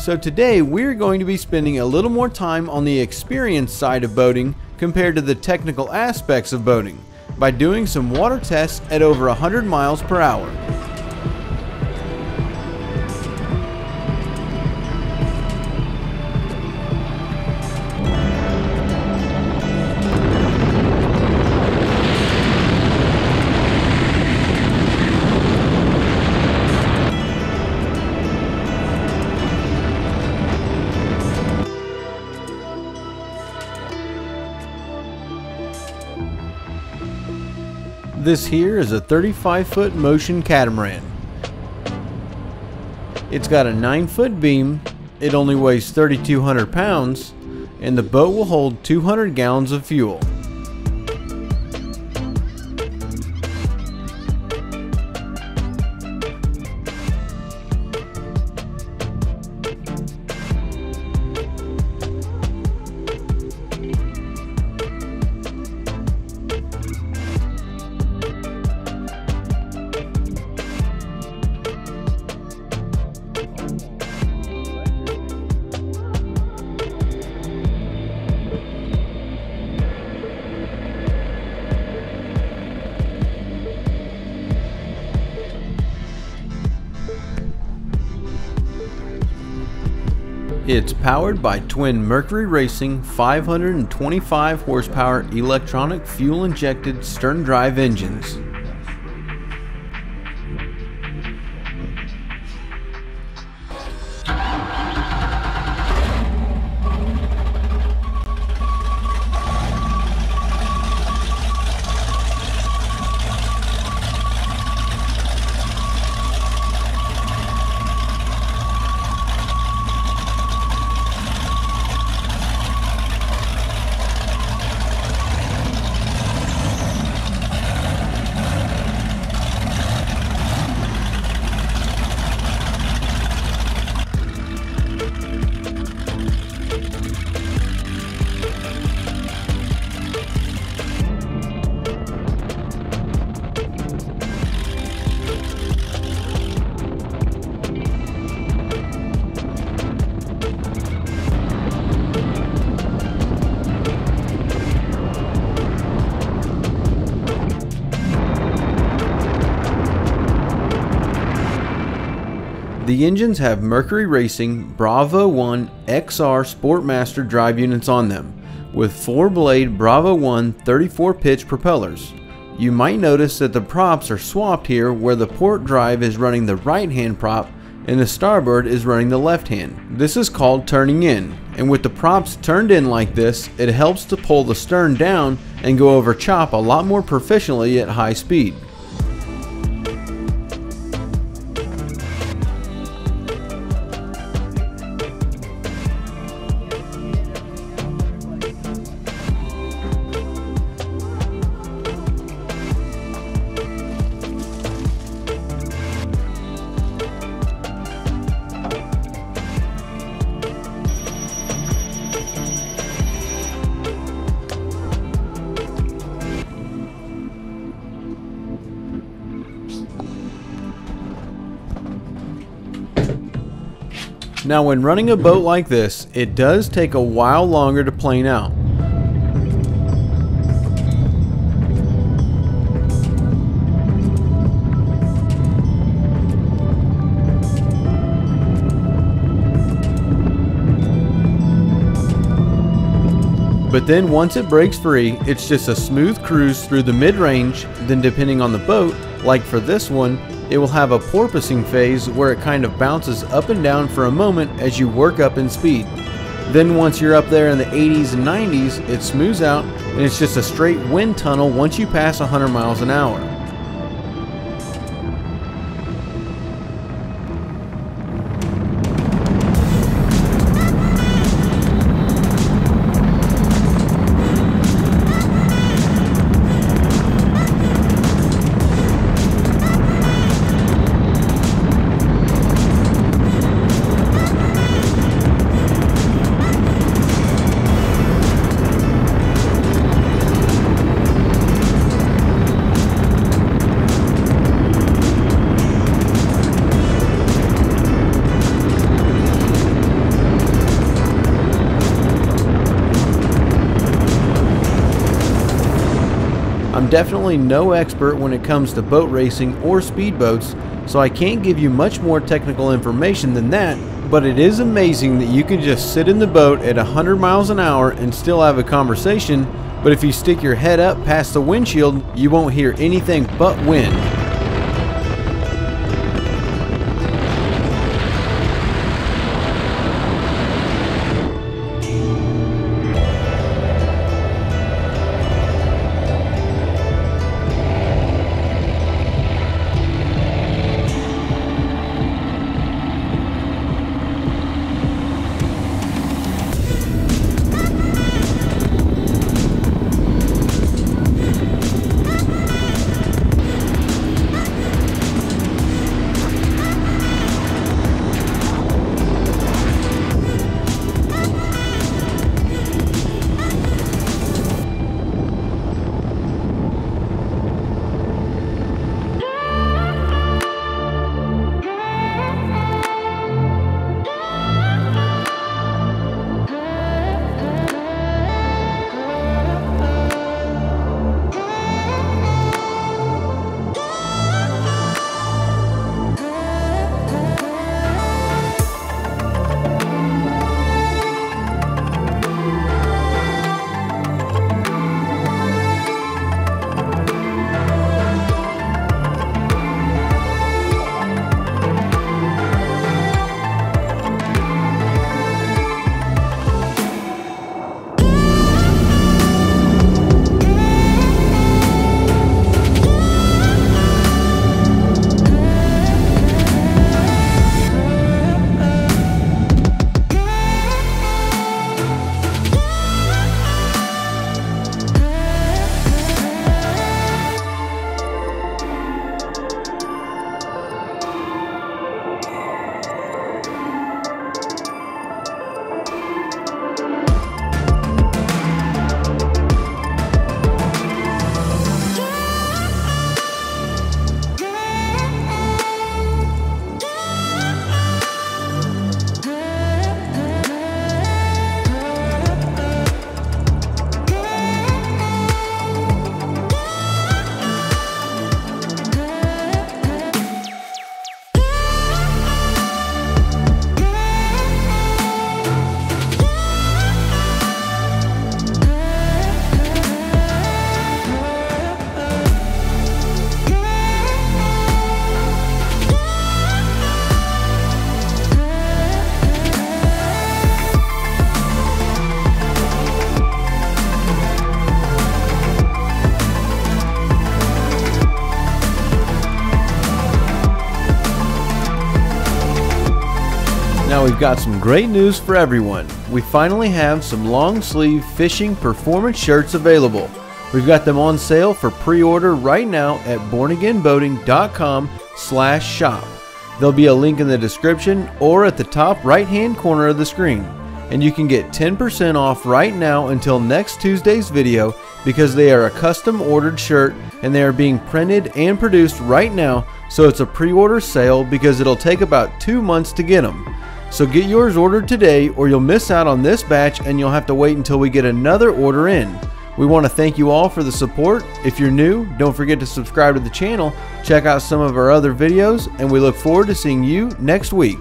So today we're going to be spending a little more time on the experience side of boating compared to the technical aspects of boating by doing some water tests at over 100 miles per hour. This here is a 35 foot motion catamaran. It's got a 9 foot beam, it only weighs 3,200 pounds, and the boat will hold 200 gallons of fuel. It's powered by twin Mercury Racing 525 horsepower electronic fuel injected stern drive engines. The engines have Mercury Racing Bravo 1 XR Sportmaster drive units on them, with 4-blade Bravo 1 34 pitch propellers. You might notice that the props are swapped here where the port drive is running the right hand prop and the starboard is running the left hand. This is called turning in, and with the props turned in like this, it helps to pull the stern down and go over chop a lot more proficiently at high speed. Now when running a boat like this, it does take a while longer to plane out. But then once it breaks free, it's just a smooth cruise through the mid-range, then depending on the boat, like for this one, it will have a porpoising phase where it kind of bounces up and down for a moment as you work up in speed. Then once you're up there in the 80s and 90s, it smooths out and it's just a straight wind tunnel once you pass 100 miles an hour. Definitely no expert when it comes to boat racing or speedboats, so I can't give you much more technical information than that, but it is amazing that you can just sit in the boat at 100 miles an hour and still have a conversation, but if you stick your head up past the windshield, you won't hear anything but wind. Now we've got some great news for everyone. We finally have some long sleeve fishing performance shirts available. We've got them on sale for pre-order right now at bornagainboating.com slash shop. There'll be a link in the description or at the top right hand corner of the screen. And you can get 10% off right now until next Tuesday's video because they are a custom ordered shirt and they are being printed and produced right now so it's a pre-order sale because it'll take about two months to get them. So get yours ordered today or you'll miss out on this batch and you'll have to wait until we get another order in. We want to thank you all for the support. If you're new, don't forget to subscribe to the channel, check out some of our other videos, and we look forward to seeing you next week.